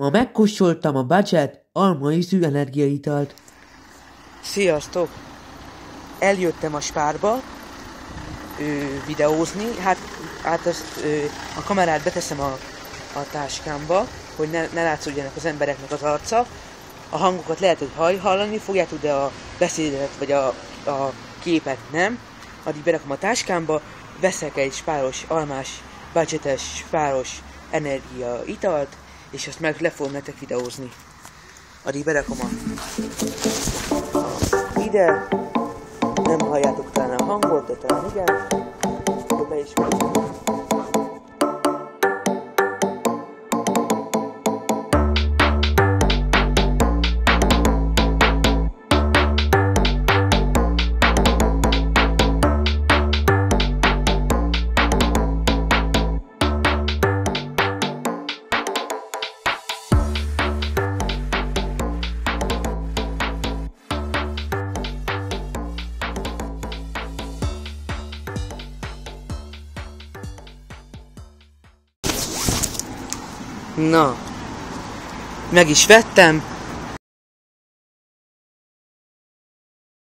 Ma megkóstoltam a budget almaízű energiaitalt. Sziasztok! Eljöttem a spárba ö, videózni, hát, hát azt, ö, a kamerát beteszem a, a táskámba, hogy ne, ne látszódjanak az embereknek az arca. A hangokat lehet, hogy haj, hallani fogjátok, de a beszédet vagy a, a képet nem. Addig berakom a táskámba, veszek egy spáros, almás, budgetes, spáros energia italt, és azt meg le fogom nektek videózni. Addig berakom ide, nem halljátok talán a hangot, de talán igen, be is megyek. Na, meg is vettem,